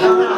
No, no.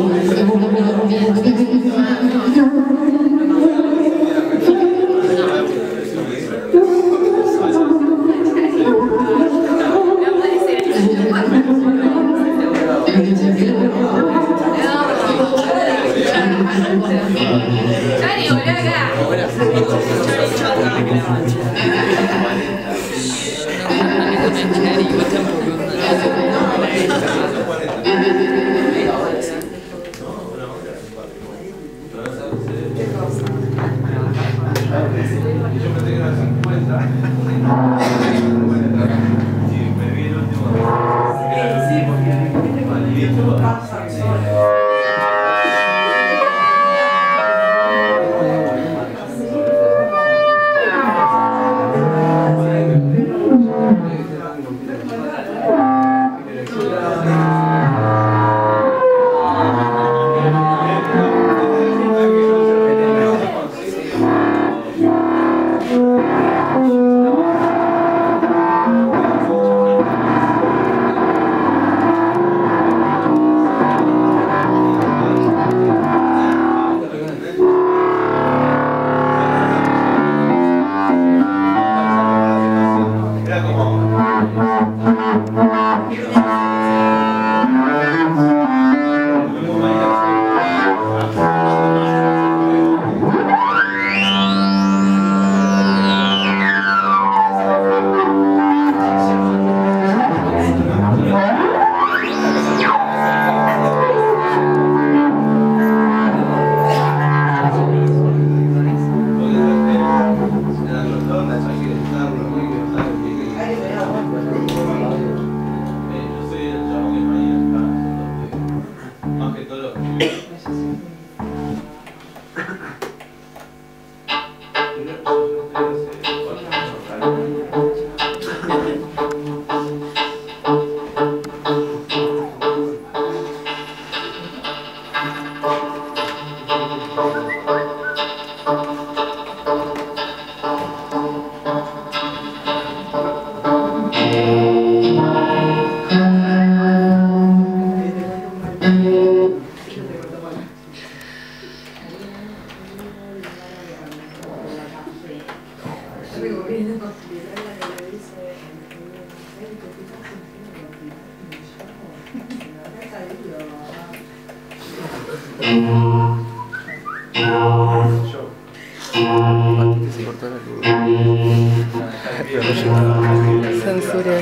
何? Сенсурия.